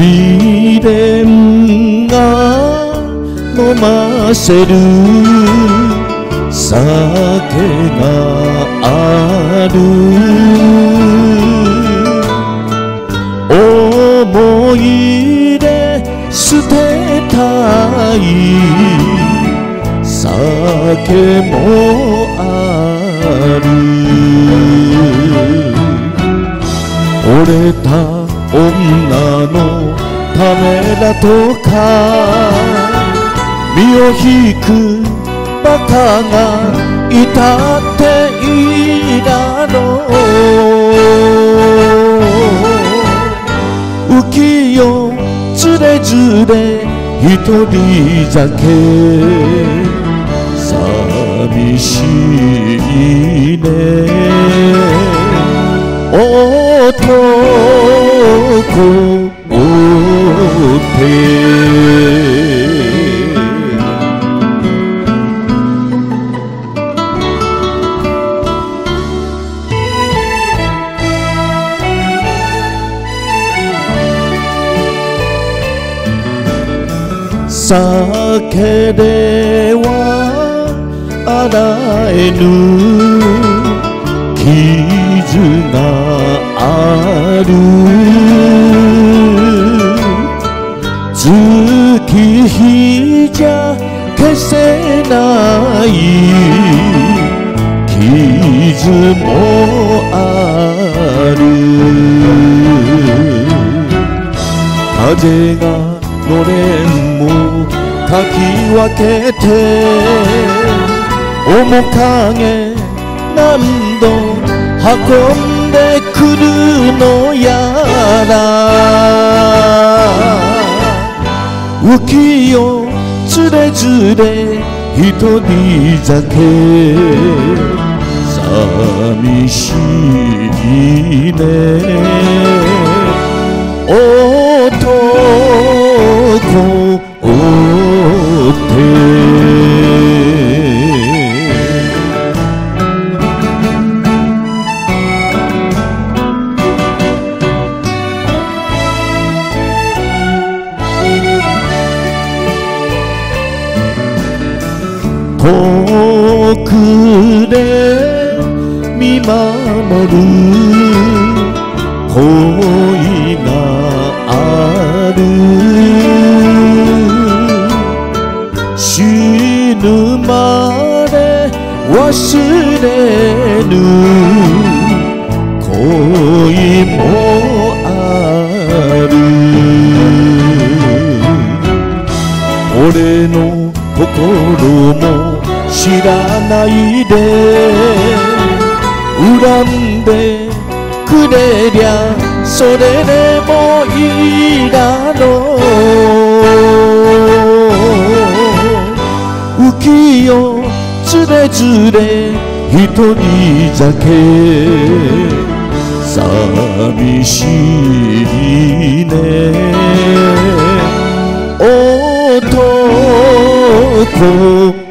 未練が飲ませる酒がある。思い出捨てたい酒もある。折れた女のためだとか身を引くバカがいたっていいだろう浮世つれづれ一人酒寂しいね。男って。酒では洗えぬ傷がない。傷もある。風がのれんもかき分けて面影何度運んでくるのやら。浮世つれづれ一人酒寂しいね。男って。遠くで見守る。恋がある。死ぬまで忘れぬ。恋もある。俺の心も知らないで恨んでくれりゃそれでもいいだろう。浮世つれづれ一人酒寂しいね。男